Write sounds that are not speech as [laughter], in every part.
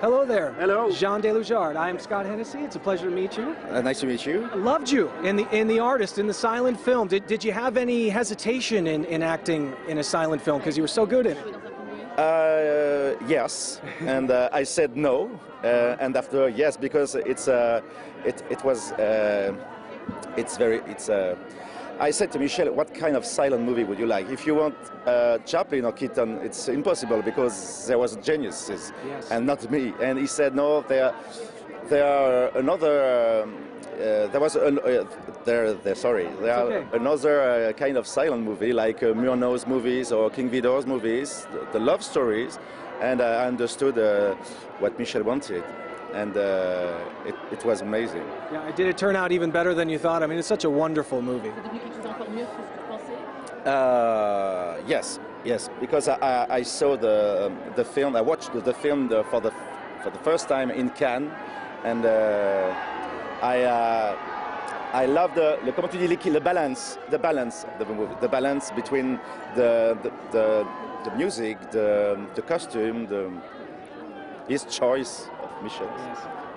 Hello there. Hello. Jean Dujardin. I'm Scott Hennessy. It's a pleasure to meet you. Uh, nice to meet you. I loved you in the in the artist in the silent film. Did, did you have any hesitation in, in acting in a silent film because you were so good in it? Uh, yes, [laughs] and uh, I said no, uh, and after yes because it's uh, it it was uh, it's very it's. I said to Michel, what kind of silent movie would you like? If you want uh, Chaplin or Keaton, it's impossible because there was geniuses Yes. and not me. And he said, no, there, there are another. Um, there was an, uh, there, there. Sorry, there are okay. another uh, kind of silent movie like uh, Murnau's movies or King Vidor's movies, the, the love stories, and I understood uh, what Michel wanted, and uh, it, it was amazing. Yeah, did it turn out even better than you thought? I mean, it's such a wonderful movie. C'est devenu quelque chose d'encore mieux que ce que tu pensais Uh, yes, yes, because I, I, I saw the um, the film. I watched the, the film the, for the for the first time in Cannes, and uh, I uh, I love the le comment tu dis le balance the balance of the movie the balance between the the, the, the music the the costume the his choice of Michel.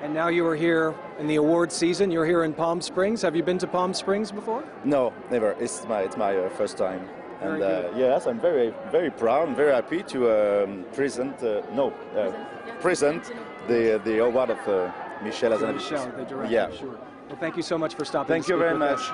And now you are here in the award season. You're here in Palm Springs. Have you been to Palm Springs before? No, never. It's my it's my uh, first time. And uh, yes, I'm very very proud. I'm very happy to um, present uh, no uh, present the the award of uh, Michel Hazanavicius. Michel, the director. Yeah. Sure. Well, thank you so much for stopping. Thank you very much. us.